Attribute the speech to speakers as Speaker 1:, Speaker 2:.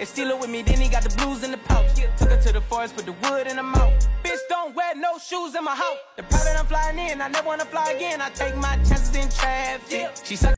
Speaker 1: And steal it with me, then he got the blues in the pouch. Took her to the forest, put the wood in the mouth. Bitch, don't wear no shoes in my house. The private I'm flying in, I never wanna fly again. I take my chances in traffic. She suck